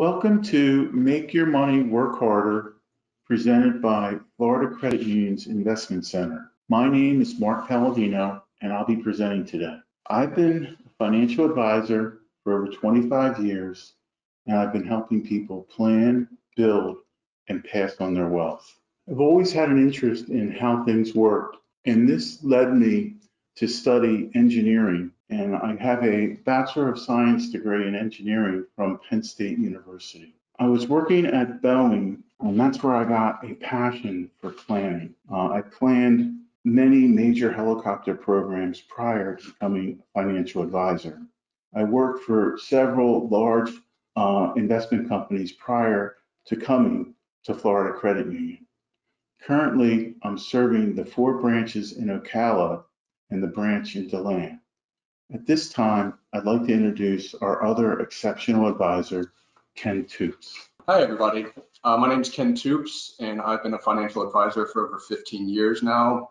Welcome to Make Your Money Work Harder, presented by Florida Credit Union's Investment Center. My name is Mark Paladino, and I'll be presenting today. I've been a financial advisor for over 25 years, and I've been helping people plan, build, and pass on their wealth. I've always had an interest in how things work, and this led me to study engineering and I have a Bachelor of Science degree in engineering from Penn State University. I was working at Boeing, and that's where I got a passion for planning. Uh, I planned many major helicopter programs prior to becoming a financial advisor. I worked for several large uh, investment companies prior to coming to Florida Credit Union. Currently, I'm serving the four branches in Ocala and the branch in DeLand. At this time, I'd like to introduce our other exceptional advisor, Ken Toops. Hi, everybody. Uh, my name is Ken Toops, and I've been a financial advisor for over 15 years now.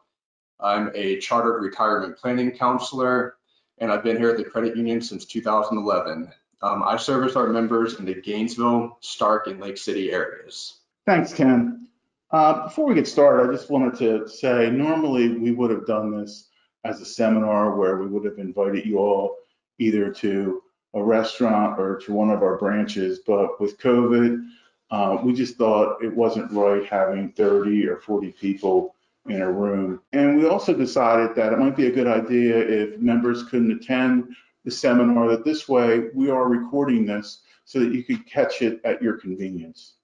I'm a chartered retirement planning counselor, and I've been here at the credit union since 2011. Um, I service our members in the Gainesville, Starke, and Lake City areas. Thanks, Ken. Uh, before we get started, I just wanted to say normally we would have done this as a seminar where we would have invited you all either to a restaurant or to one of our branches. But with COVID, uh, we just thought it wasn't right having 30 or 40 people in a room. And we also decided that it might be a good idea if members couldn't attend the seminar, that this way we are recording this so that you could catch it at your convenience.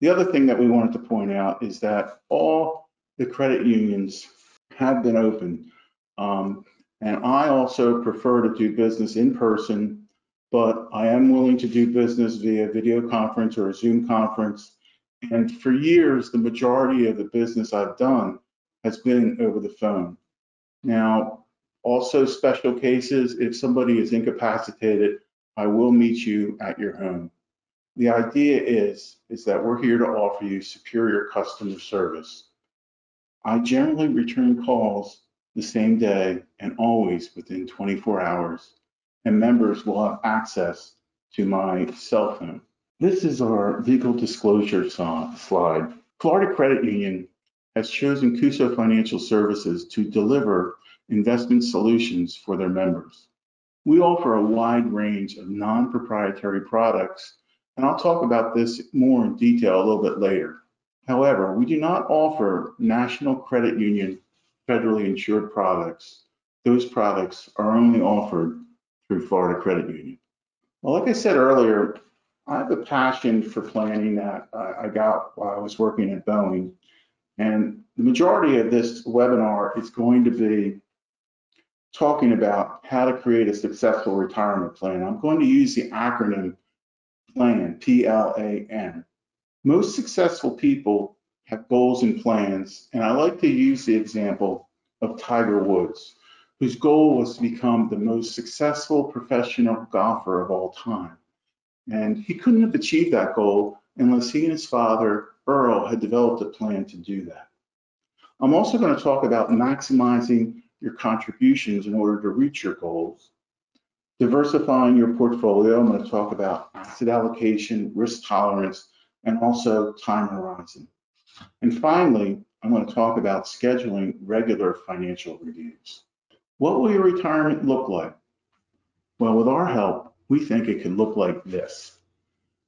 The other thing that we wanted to point out is that all the credit unions have been open um, and I also prefer to do business in person, but I am willing to do business via video conference or a Zoom conference. And for years, the majority of the business I've done has been over the phone. Now, also special cases, if somebody is incapacitated, I will meet you at your home. The idea is, is that we're here to offer you superior customer service. I generally return calls the same day and always within 24 hours, and members will have access to my cell phone. This is our legal disclosure slide. Florida Credit Union has chosen CUSO Financial Services to deliver investment solutions for their members. We offer a wide range of non-proprietary products, and I'll talk about this more in detail a little bit later. However, we do not offer National Credit Union federally insured products, those products are only offered through Florida Credit Union. Well, like I said earlier, I have a passion for planning that I got while I was working at Boeing. And the majority of this webinar is going to be talking about how to create a successful retirement plan. I'm going to use the acronym PLAN, P-L-A-N. Most successful people have goals and plans. And I like to use the example of Tiger Woods, whose goal was to become the most successful professional golfer of all time. And he couldn't have achieved that goal unless he and his father, Earl, had developed a plan to do that. I'm also going to talk about maximizing your contributions in order to reach your goals, diversifying your portfolio. I'm going to talk about asset allocation, risk tolerance, and also time horizon. And finally, I'm going to talk about scheduling regular financial reviews. What will your retirement look like? Well, with our help, we think it can look like this.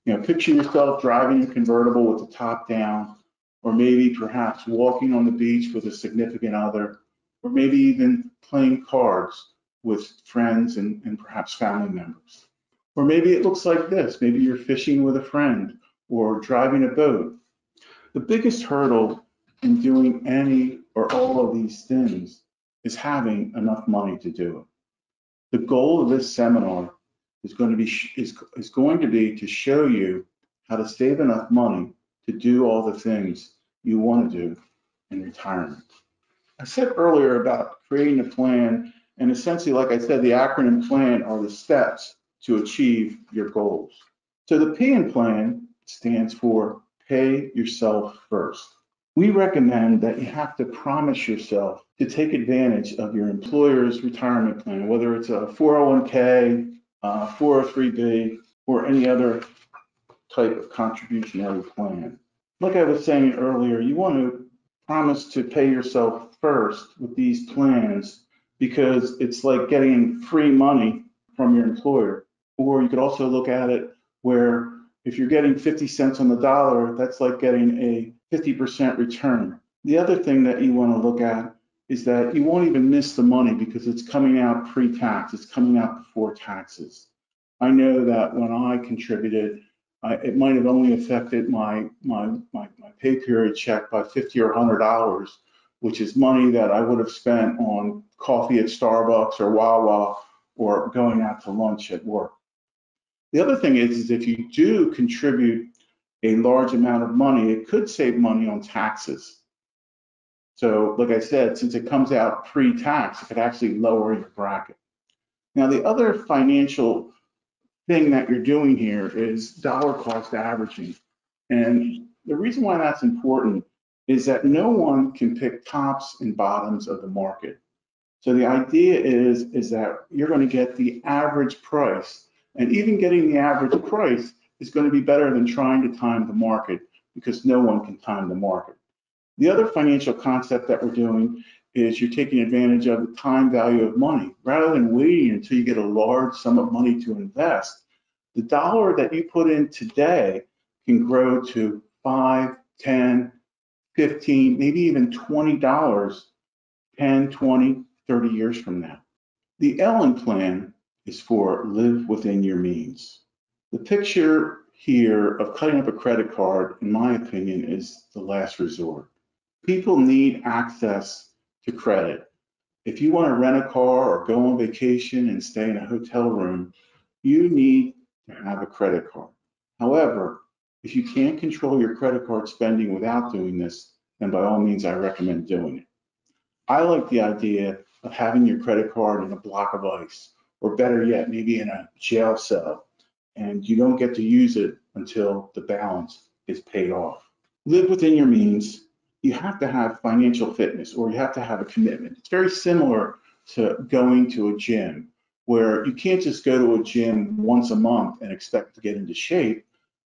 You know, picture yourself driving a convertible with the top down, or maybe perhaps walking on the beach with a significant other, or maybe even playing cards with friends and, and perhaps family members. Or maybe it looks like this. Maybe you're fishing with a friend or driving a boat the biggest hurdle in doing any or all of these things is having enough money to do it. The goal of this seminar is going to be is, is going to be to show you how to save enough money to do all the things you want to do in retirement. I said earlier about creating a plan, and essentially, like I said, the acronym PLAN are the steps to achieve your goals. So the P in plan stands for pay yourself first. We recommend that you have to promise yourself to take advantage of your employer's retirement plan, whether it's a 401k, uh, 403b, or any other type of contributionary plan. Like I was saying earlier, you want to promise to pay yourself first with these plans because it's like getting free money from your employer. Or you could also look at it where if you're getting 50 cents on the dollar, that's like getting a 50% return. The other thing that you want to look at is that you won't even miss the money because it's coming out pre-tax, it's coming out before taxes. I know that when I contributed, I, it might have only affected my, my, my, my pay period check by 50 or 100 dollars, which is money that I would have spent on coffee at Starbucks or Wawa or going out to lunch at work. The other thing is, is if you do contribute a large amount of money, it could save money on taxes. So like I said, since it comes out pre-tax, it could actually lower your bracket. Now, the other financial thing that you're doing here is dollar cost averaging. And the reason why that's important is that no one can pick tops and bottoms of the market. So the idea is, is that you're going to get the average price and even getting the average price is going to be better than trying to time the market because no one can time the market. The other financial concept that we're doing is you're taking advantage of the time value of money. Rather than waiting until you get a large sum of money to invest, the dollar that you put in today can grow to five, 10, 15, maybe even $20, 10, 20, 30 years from now. The Ellen plan is for live within your means. The picture here of cutting up a credit card, in my opinion, is the last resort. People need access to credit. If you want to rent a car or go on vacation and stay in a hotel room, you need to have a credit card. However, if you can't control your credit card spending without doing this, then by all means, I recommend doing it. I like the idea of having your credit card in a block of ice or better yet, maybe in a jail cell, and you don't get to use it until the balance is paid off. Live within your means. You have to have financial fitness or you have to have a commitment. It's very similar to going to a gym where you can't just go to a gym once a month and expect to get into shape.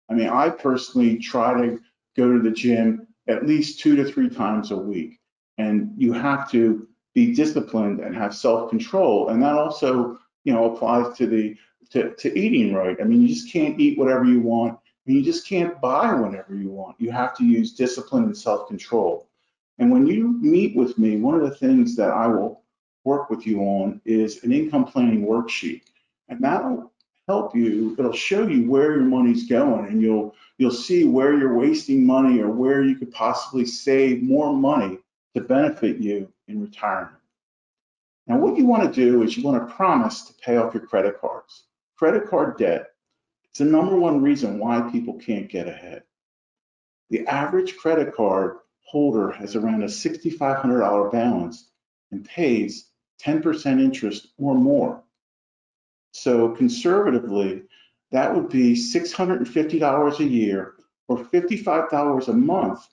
I mean, I personally try to go to the gym at least two to three times a week. And you have to be disciplined and have self-control. And that also you know, applies to the to, to eating right. I mean, you just can't eat whatever you want. Mean, you just can't buy whatever you want. You have to use discipline and self-control. And when you meet with me, one of the things that I will work with you on is an income planning worksheet. And that'll help you, it'll show you where your money's going and you'll you'll see where you're wasting money or where you could possibly save more money to benefit you in retirement. Now, what you want to do is you want to promise to pay off your credit cards. Credit card debt, it's the number one reason why people can't get ahead. The average credit card holder has around a $6,500 balance and pays 10% interest or more. So conservatively, that would be $650 a year or $55 a month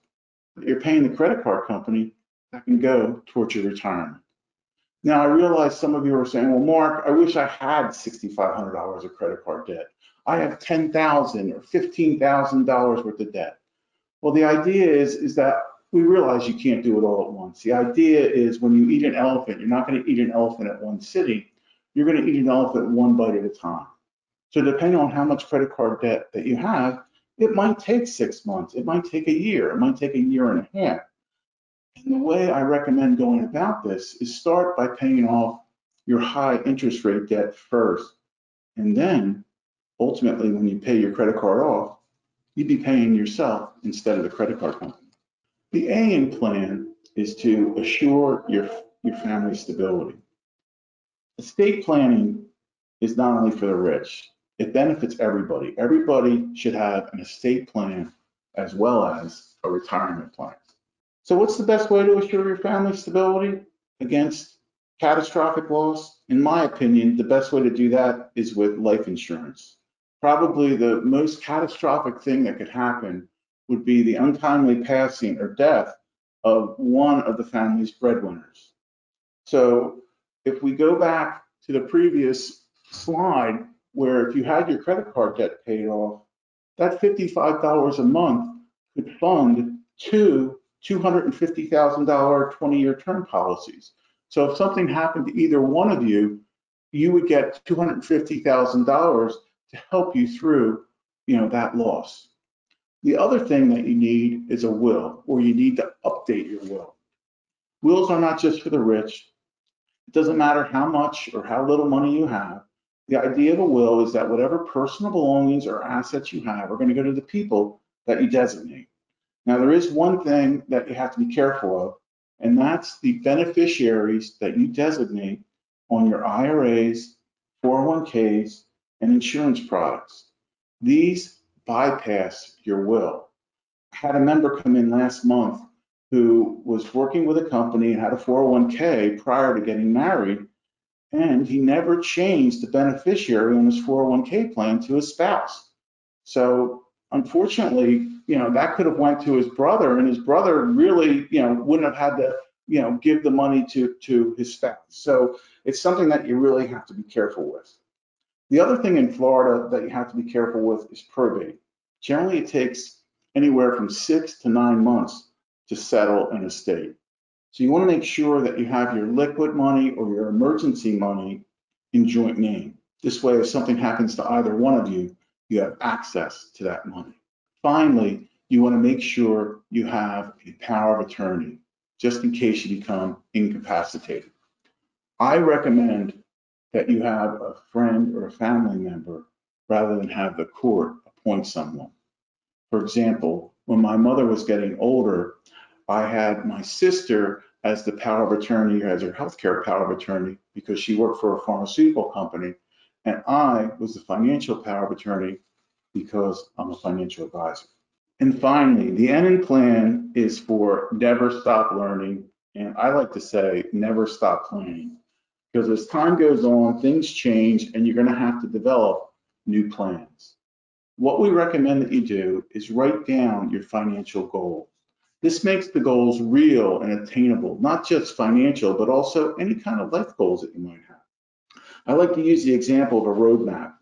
that you're paying the credit card company that can go towards your retirement. Now, I realize some of you are saying, well, Mark, I wish I had $6,500 of credit card debt. I have 10,000 or $15,000 worth of debt. Well, the idea is, is that we realize you can't do it all at once. The idea is when you eat an elephant, you're not going to eat an elephant at one sitting. You're going to eat an elephant one bite at a time. So depending on how much credit card debt that you have, it might take six months. It might take a year. It might take a year and a half. And the way I recommend going about this is start by paying off your high interest rate debt first. And then ultimately, when you pay your credit card off, you'd be paying yourself instead of the credit card company. The A AIM plan is to assure your, your family stability. Estate planning is not only for the rich, it benefits everybody. Everybody should have an estate plan as well as a retirement plan. So what's the best way to assure your family stability against catastrophic loss? In my opinion, the best way to do that is with life insurance. Probably the most catastrophic thing that could happen would be the untimely passing or death of one of the family's breadwinners. So if we go back to the previous slide where if you had your credit card debt paid off, that $55 a month could fund two $250,000 20-year term policies. So if something happened to either one of you, you would get $250,000 to help you through, you know, that loss. The other thing that you need is a will, or you need to update your will. Wills are not just for the rich. It doesn't matter how much or how little money you have. The idea of a will is that whatever personal belongings or assets you have are going to go to the people that you designate. Now, there is one thing that you have to be careful of, and that's the beneficiaries that you designate on your IRAs, 401ks, and insurance products. These bypass your will. I had a member come in last month who was working with a company and had a 401k prior to getting married, and he never changed the beneficiary on his 401k plan to his spouse. So unfortunately, you know, that could have went to his brother and his brother really, you know, wouldn't have had to, you know, give the money to, to his spouse. So it's something that you really have to be careful with. The other thing in Florida that you have to be careful with is probate. Generally, it takes anywhere from six to nine months to settle an estate. So you want to make sure that you have your liquid money or your emergency money in joint name. This way, if something happens to either one of you, you have access to that money. Finally, you want to make sure you have a power of attorney just in case you become incapacitated. I recommend that you have a friend or a family member rather than have the court appoint someone. For example, when my mother was getting older, I had my sister as the power of attorney, as her healthcare power of attorney, because she worked for a pharmaceutical company and I was the financial power of attorney because I'm a financial advisor. And finally, the Ennin plan is for never stop learning. And I like to say, never stop planning. Because as time goes on, things change and you're going to have to develop new plans. What we recommend that you do is write down your financial goals. This makes the goals real and attainable, not just financial, but also any kind of life goals that you might have. I like to use the example of a roadmap.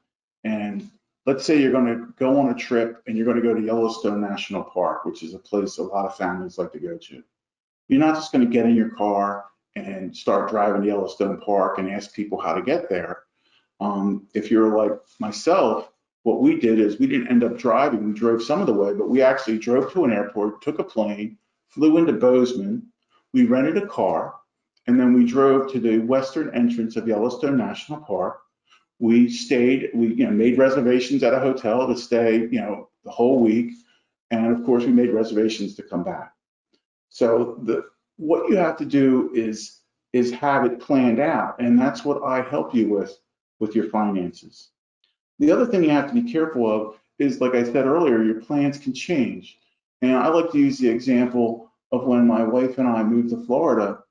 And let's say you're going to go on a trip and you're going to go to Yellowstone National Park, which is a place a lot of families like to go to. You're not just going to get in your car and start driving to Yellowstone Park and ask people how to get there. Um, if you're like myself, what we did is we didn't end up driving. We drove some of the way, but we actually drove to an airport, took a plane, flew into Bozeman. We rented a car, and then we drove to the western entrance of Yellowstone National Park. We stayed, we you know, made reservations at a hotel to stay, you know, the whole week. And of course, we made reservations to come back. So the what you have to do is is have it planned out, and that's what I help you with with your finances. The other thing you have to be careful of is, like I said earlier, your plans can change. And I like to use the example of when my wife and I moved to Florida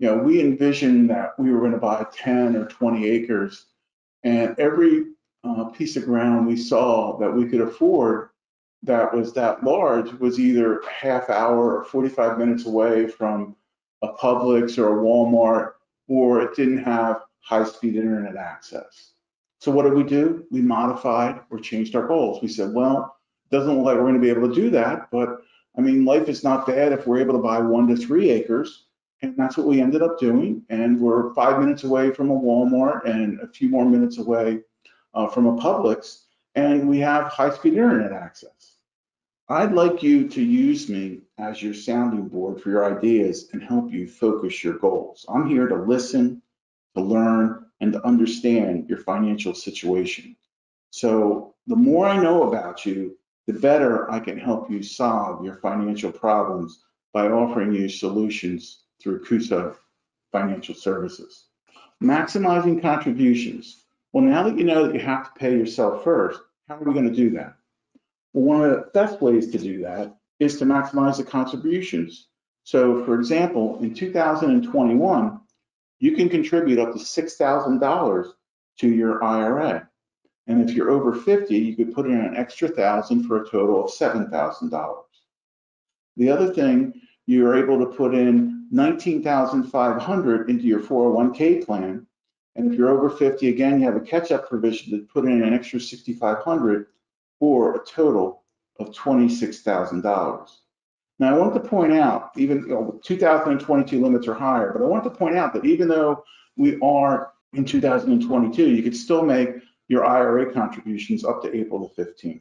you know, we envisioned that we were going to buy 10 or 20 acres, and every uh, piece of ground we saw that we could afford that was that large was either half hour or 45 minutes away from a Publix or a Walmart, or it didn't have high-speed internet access. So what did we do? We modified or changed our goals. We said, well, it doesn't look like we're going to be able to do that, but I mean, life is not bad if we're able to buy one to three acres and that's what we ended up doing. And we're five minutes away from a Walmart and a few more minutes away uh, from a Publix, and we have high-speed internet access. I'd like you to use me as your sounding board for your ideas and help you focus your goals. I'm here to listen, to learn, and to understand your financial situation. So the more I know about you, the better I can help you solve your financial problems by offering you solutions through CUSO Financial Services. Maximizing contributions. Well, now that you know that you have to pay yourself first, how are we going to do that? Well, one of the best ways to do that is to maximize the contributions. So, for example, in 2021, you can contribute up to $6,000 to your IRA. And if you're over 50, you could put in an extra thousand for a total of $7,000. The other thing, you're able to put in 19,500 into your 401k plan. And if you're over 50, again, you have a catch-up provision to put in an extra 6,500 or a total of $26,000. Now, I want to point out, even you know, 2022 limits are higher, but I want to point out that even though we are in 2022, you could still make your IRA contributions up to April the 15th.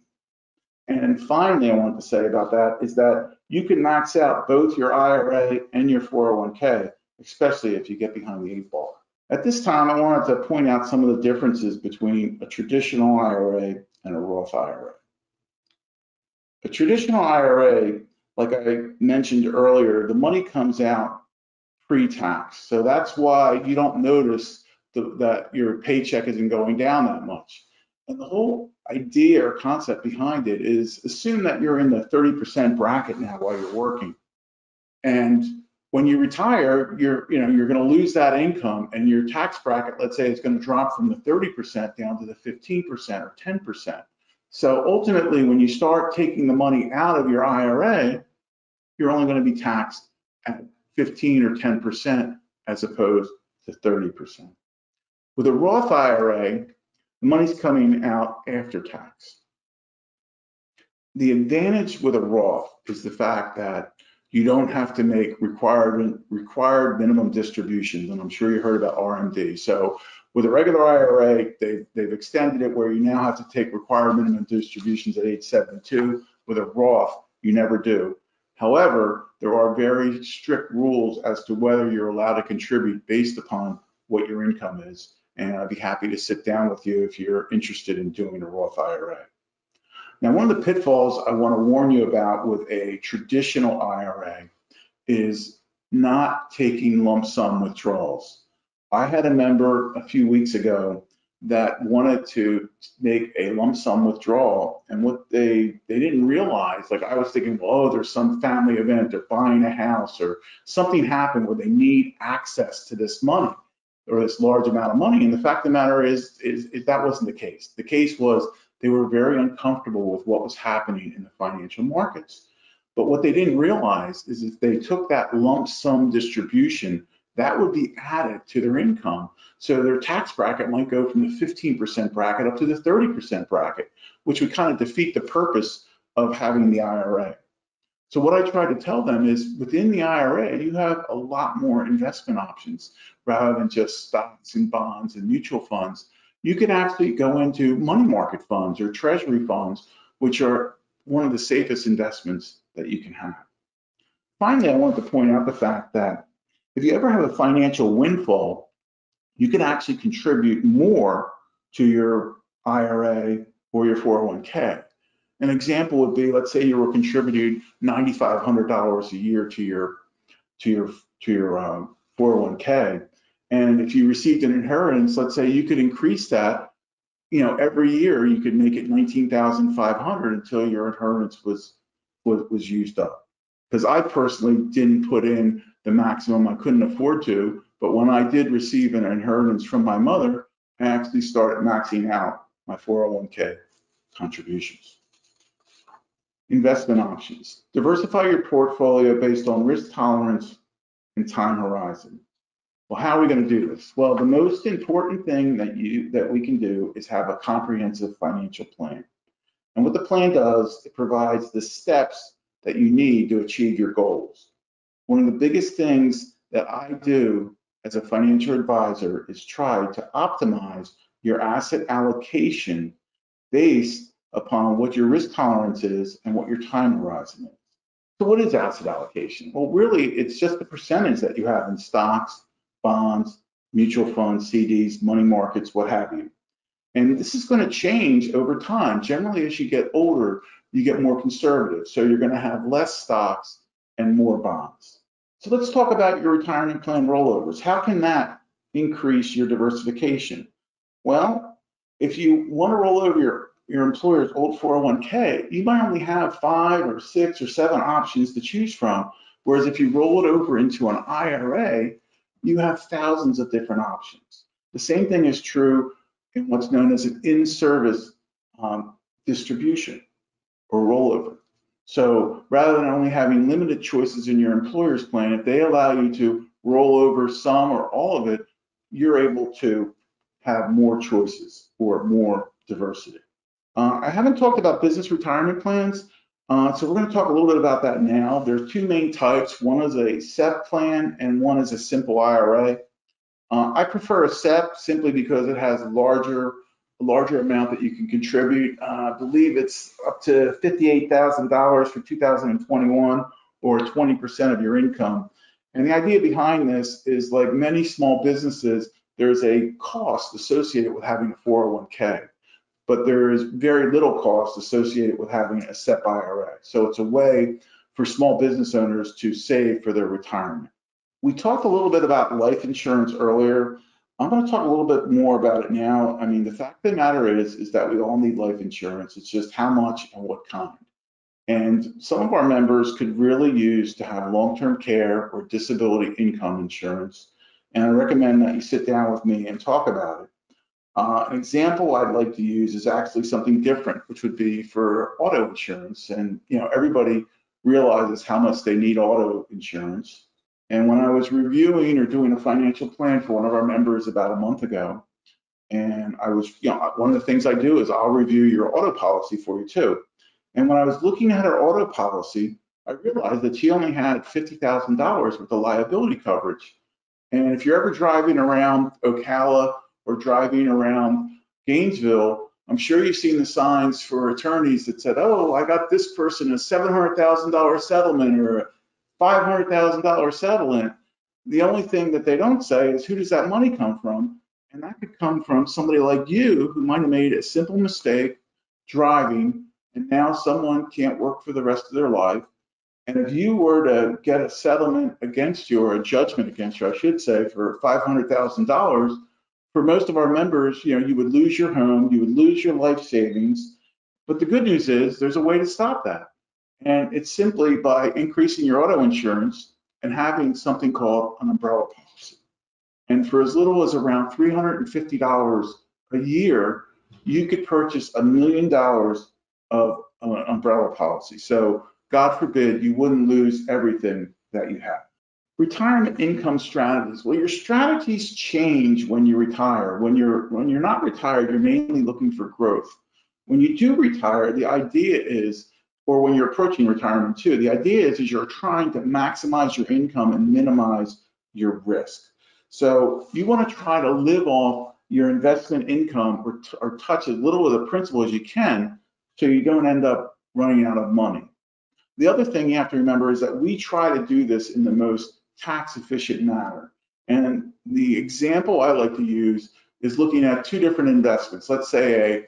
And finally, I want to say about that is that you can max out both your IRA and your 401k, especially if you get behind the eight ball. At this time, I wanted to point out some of the differences between a traditional IRA and a Roth IRA. A traditional IRA, like I mentioned earlier, the money comes out pre-tax. So that's why you don't notice the, that your paycheck isn't going down that much. And the whole idea or concept behind it is assume that you're in the 30% bracket now while you're working. And when you retire, you're, you know, you're going to lose that income and your tax bracket, let's say is going to drop from the 30% down to the 15% or 10%. So ultimately, when you start taking the money out of your IRA, you're only going to be taxed at 15 or 10% as opposed to 30%. With a Roth IRA, the money's coming out after tax. The advantage with a Roth is the fact that you don't have to make required required minimum distributions, and I'm sure you heard about RMD. So with a regular IRA, they've, they've extended it where you now have to take required minimum distributions at age 72. With a Roth, you never do. However, there are very strict rules as to whether you're allowed to contribute based upon what your income is. And I'd be happy to sit down with you if you're interested in doing a Roth IRA. Now, one of the pitfalls I want to warn you about with a traditional IRA is not taking lump sum withdrawals. I had a member a few weeks ago that wanted to make a lump sum withdrawal and what they they didn't realize like i was thinking well oh there's some family event they're buying a house or something happened where they need access to this money or this large amount of money and the fact of the matter is, is, is that wasn't the case the case was they were very uncomfortable with what was happening in the financial markets. But what they didn't realize is if they took that lump sum distribution, that would be added to their income. So their tax bracket might go from the 15% bracket up to the 30% bracket, which would kind of defeat the purpose of having the IRA. So what I try to tell them is within the IRA, you have a lot more investment options rather than just stocks and bonds and mutual funds you can actually go into money market funds or treasury funds, which are one of the safest investments that you can have. Finally, I want to point out the fact that if you ever have a financial windfall, you can actually contribute more to your IRA or your 401k. An example would be, let's say you were contributing $9,500 a year to your to your to your um, 401k, and if you received an inheritance, let's say you could increase that, you know, every year you could make it 19,500 until your inheritance was, was, was used up. Because I personally didn't put in the maximum I couldn't afford to, but when I did receive an inheritance from my mother, I actually started maxing out my 401k contributions. Investment options. Diversify your portfolio based on risk tolerance and time horizon. Well, how are we going to do this? Well, the most important thing that you that we can do is have a comprehensive financial plan. And what the plan does, it provides the steps that you need to achieve your goals. One of the biggest things that I do as a financial advisor is try to optimize your asset allocation based upon what your risk tolerance is and what your time horizon is. So what is asset allocation? Well, really, it's just the percentage that you have in stocks, bonds, mutual funds, CDs, money markets, what have you. And this is going to change over time. Generally, as you get older, you get more conservative. So you're going to have less stocks and more bonds. So let's talk about your retirement plan rollovers. How can that increase your diversification? Well, if you want to roll over your, your employer's old 401k, you might only have five or six or seven options to choose from. Whereas if you roll it over into an IRA, you have thousands of different options. The same thing is true in what's known as an in-service um, distribution or rollover. So rather than only having limited choices in your employer's plan, if they allow you to roll over some or all of it, you're able to have more choices or more diversity. Uh, I haven't talked about business retirement plans, uh, so we're going to talk a little bit about that now. There are two main types. One is a SEP plan and one is a simple IRA. Uh, I prefer a SEP simply because it has larger, a larger amount that you can contribute. Uh, I believe it's up to $58,000 for 2021 or 20% of your income. And the idea behind this is like many small businesses, there's a cost associated with having a 401k but there is very little cost associated with having a SEP IRA. So it's a way for small business owners to save for their retirement. We talked a little bit about life insurance earlier. I'm going to talk a little bit more about it now. I mean, the fact of the matter is, is that we all need life insurance. It's just how much and what kind. And some of our members could really use to have long-term care or disability income insurance. And I recommend that you sit down with me and talk about it. Uh, an example I'd like to use is actually something different, which would be for auto insurance. And you know, everybody realizes how much they need auto insurance. And when I was reviewing or doing a financial plan for one of our members about a month ago, and I was, you know, one of the things I do is I'll review your auto policy for you too. And when I was looking at her auto policy, I realized that she only had $50,000 worth of liability coverage. And if you're ever driving around Ocala or driving around Gainesville, I'm sure you've seen the signs for attorneys that said, oh, I got this person a $700,000 settlement or a $500,000 settlement. The only thing that they don't say is who does that money come from? And that could come from somebody like you who might have made a simple mistake driving and now someone can't work for the rest of their life. And if you were to get a settlement against you or a judgment against you, I should say, for $500,000, for most of our members, you know, you would lose your home, you would lose your life savings. But the good news is there's a way to stop that. And it's simply by increasing your auto insurance and having something called an umbrella policy. And for as little as around $350 a year, you could purchase a million dollars of an umbrella policy. So God forbid you wouldn't lose everything that you have. Retirement income strategies. Well, your strategies change when you retire. When you're when you're not retired, you're mainly looking for growth. When you do retire, the idea is, or when you're approaching retirement too, the idea is, is you're trying to maximize your income and minimize your risk. So you want to try to live off your investment income or, or touch as little of the principal as you can so you don't end up running out of money. The other thing you have to remember is that we try to do this in the most tax efficient manner. And the example I like to use is looking at two different investments. Let's say a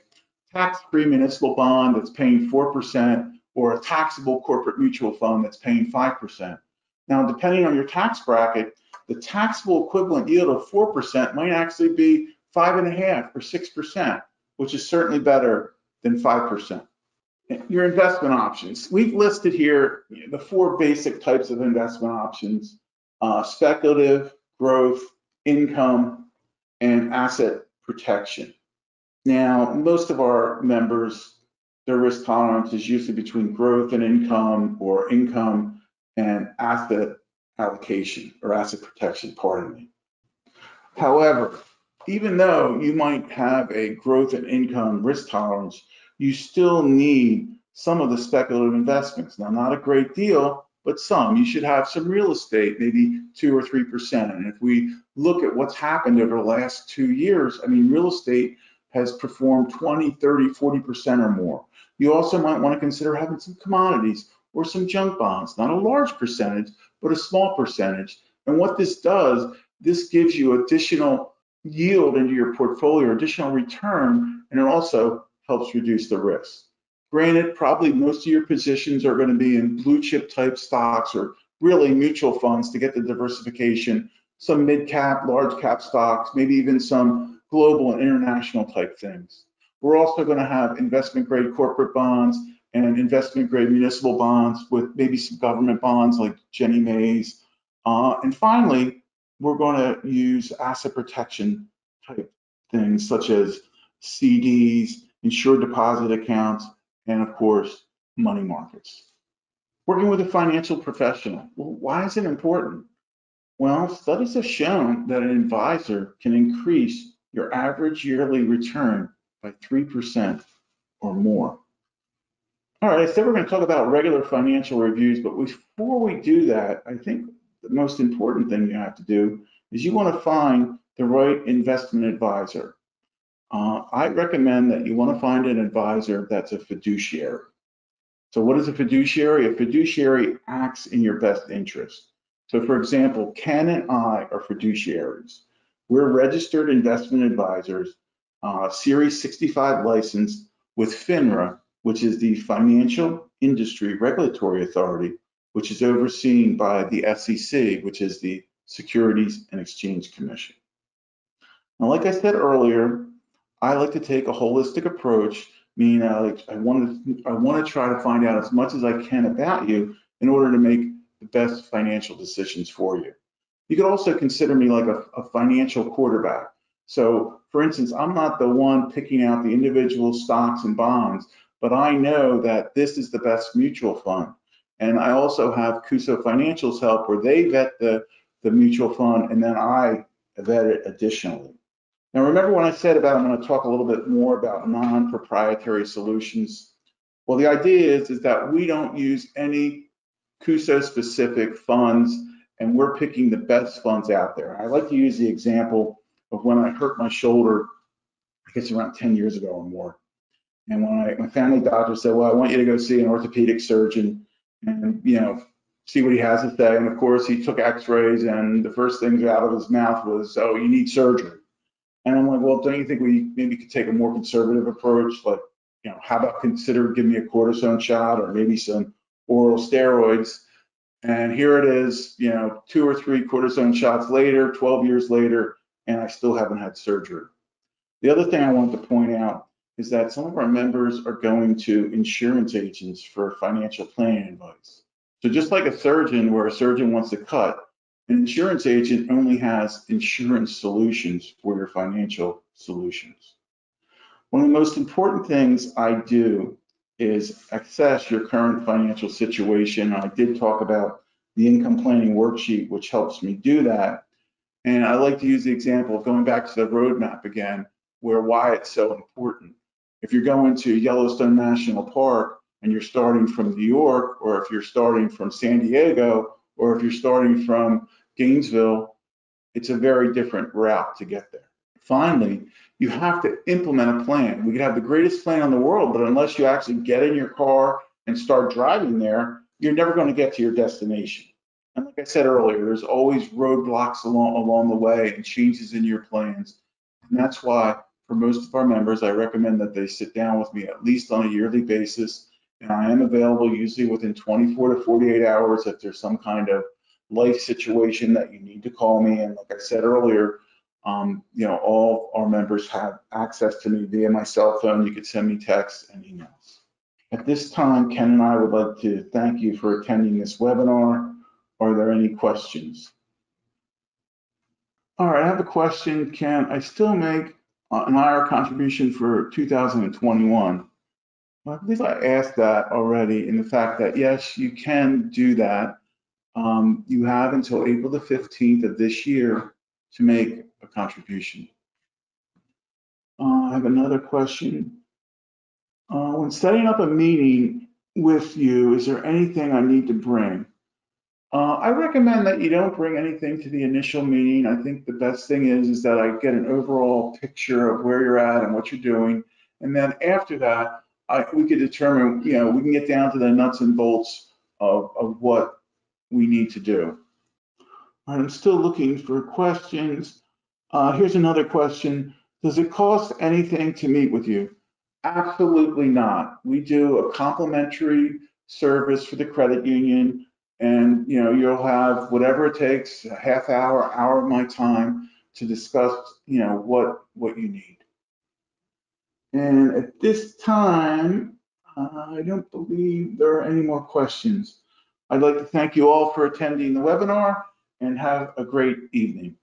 tax-free municipal bond that's paying 4% or a taxable corporate mutual fund that's paying 5%. Now, depending on your tax bracket, the taxable equivalent yield of 4% might actually be five and a half or 6%, which is certainly better than 5%. Your investment options. We've listed here the four basic types of investment options uh, speculative, growth, income, and asset protection. Now, most of our members, their risk tolerance is usually between growth and income or income and asset allocation or asset protection, pardon me. However, even though you might have a growth and income risk tolerance, you still need some of the speculative investments. Now, not a great deal, but some. You should have some real estate, maybe two or 3%. And if we look at what's happened over the last two years, I mean, real estate has performed 20, 30, 40% or more. You also might want to consider having some commodities or some junk bonds, not a large percentage, but a small percentage. And what this does, this gives you additional yield into your portfolio, additional return, and it also helps reduce the risk. Granted, probably most of your positions are going to be in blue chip type stocks or really mutual funds to get the diversification, some mid cap, large cap stocks, maybe even some global and international type things. We're also going to have investment grade corporate bonds and investment grade municipal bonds with maybe some government bonds like Ginnie Maes. Uh, and finally, we're going to use asset protection type things such as CDs, insured deposit accounts, and of course, money markets. Working with a financial professional. Well, why is it important? Well, studies have shown that an advisor can increase your average yearly return by 3% or more. All right, I said we're going to talk about regular financial reviews, but before we do that, I think the most important thing you have to do is you want to find the right investment advisor. Uh, I recommend that you want to find an advisor that's a fiduciary. So what is a fiduciary? A fiduciary acts in your best interest. So for example, Ken and I are fiduciaries. We're registered investment advisors, uh, Series 65 licensed with FINRA, which is the Financial Industry Regulatory Authority, which is overseen by the SEC, which is the Securities and Exchange Commission. Now, like I said earlier, I like to take a holistic approach, meaning I, like, I want to I want to try to find out as much as I can about you in order to make the best financial decisions for you. You could also consider me like a, a financial quarterback. So, for instance, I'm not the one picking out the individual stocks and bonds, but I know that this is the best mutual fund. And I also have Cuso Financial's help where they vet the, the mutual fund and then I vet it additionally. Now, remember when I said about I'm going to talk a little bit more about non-proprietary solutions? Well, the idea is, is that we don't use any CUSO specific funds and we're picking the best funds out there. I like to use the example of when I hurt my shoulder, I guess around 10 years ago or more. And when I, my family doctor said, well, I want you to go see an orthopedic surgeon and, you know, see what he has to say. And of course, he took x-rays and the first thing out of his mouth was, oh, you need surgery. And I'm like, well, don't you think we maybe could take a more conservative approach? Like, you know, how about consider giving me a cortisone shot or maybe some oral steroids? And here it is, you know, two or three cortisone shots later, 12 years later, and I still haven't had surgery. The other thing I want to point out is that some of our members are going to insurance agents for financial planning advice. So just like a surgeon, where a surgeon wants to cut, an insurance agent only has insurance solutions for your financial solutions. One of the most important things I do is assess your current financial situation. I did talk about the income planning worksheet, which helps me do that. And I like to use the example of going back to the roadmap again, where why it's so important. If you're going to Yellowstone National Park and you're starting from New York, or if you're starting from San Diego, or if you're starting from Gainesville, it's a very different route to get there. Finally, you have to implement a plan. We could have the greatest plan in the world, but unless you actually get in your car and start driving there, you're never going to get to your destination. And like I said earlier, there's always roadblocks along, along the way and changes in your plans. And that's why for most of our members, I recommend that they sit down with me at least on a yearly basis. And I am available usually within 24 to 48 hours if there's some kind of life situation that you need to call me. And like I said earlier, um, you know, all our members have access to me via my cell phone. You could send me texts and emails. At this time, Ken and I would like to thank you for attending this webinar. Are there any questions? All right, I have a question, Ken. I still make an IR contribution for 2021. I believe I asked that already in the fact that yes, you can do that. Um, you have until April the 15th of this year to make a contribution. Uh, I have another question. Uh, when setting up a meeting with you, is there anything I need to bring? Uh, I recommend that you don't bring anything to the initial meeting. I think the best thing is, is that I get an overall picture of where you're at and what you're doing. And then after that, I, we could determine, you know, we can get down to the nuts and bolts of, of what we need to do. I'm still looking for questions. Uh, here's another question. Does it cost anything to meet with you? Absolutely not. We do a complimentary service for the credit union and you know you'll have whatever it takes a half hour hour of my time to discuss you know what what you need and at this time i don't believe there are any more questions. I'd like to thank you all for attending the webinar and have a great evening